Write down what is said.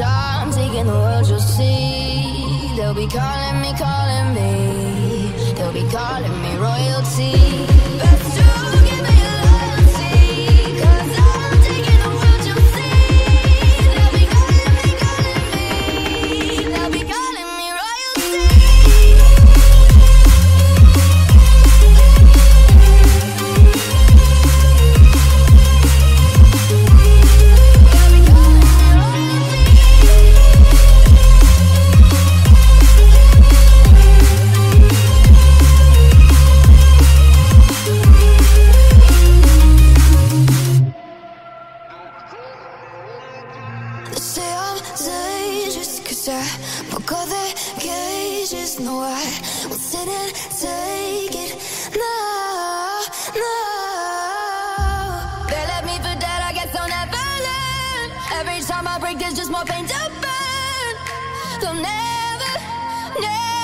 I'm taking the world, you'll see. They'll be calling me, calling me. They'll be calling me royalty. I'm cause I broke all their cages No, I won't sit and take it. No, no. They left me for dead, I guess I'll never learn. Every time I break, there's just more pain to burn. They'll never, never